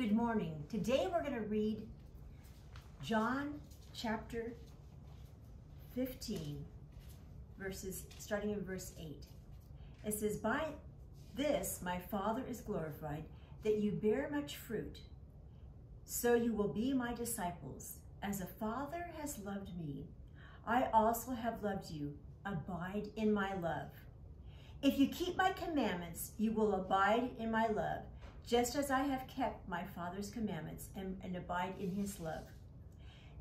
Good morning. Today we're going to read John chapter 15, verses starting in verse 8. It says, By this my Father is glorified, that you bear much fruit, so you will be my disciples. As a Father has loved me, I also have loved you. Abide in my love. If you keep my commandments, you will abide in my love, just as I have kept my Father's commandments and, and abide in his love.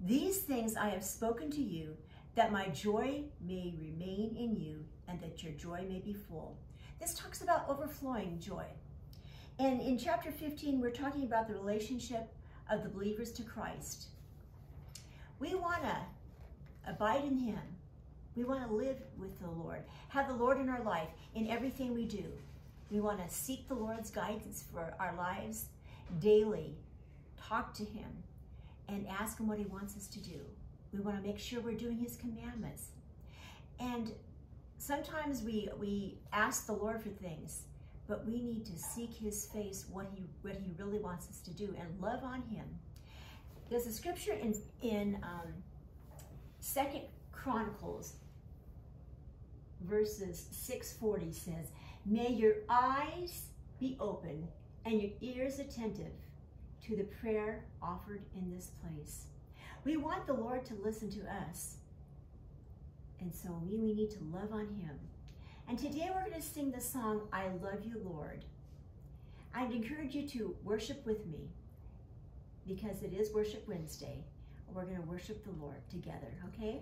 These things I have spoken to you, that my joy may remain in you and that your joy may be full. This talks about overflowing joy. And in chapter 15, we're talking about the relationship of the believers to Christ. We want to abide in him. We want to live with the Lord, have the Lord in our life in everything we do. We want to seek the Lord's guidance for our lives daily, talk to him, and ask him what he wants us to do. We want to make sure we're doing his commandments. And sometimes we, we ask the Lord for things, but we need to seek his face, what he, what he really wants us to do, and love on him. There's a scripture in, in um, Second Chronicles, verses 640 says, May your eyes be open and your ears attentive to the prayer offered in this place. We want the Lord to listen to us. And so we, we need to love on him. And today we're going to sing the song, I Love You, Lord. I'd encourage you to worship with me because it is Worship Wednesday. We're going to worship the Lord together, okay?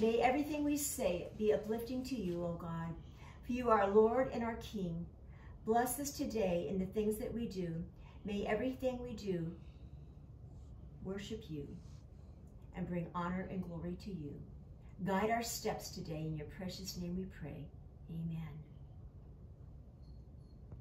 May everything we say be uplifting to you, O God. For you are our Lord and our King. Bless us today in the things that we do. May everything we do worship you and bring honor and glory to you. Guide our steps today. In your precious name we pray. Amen.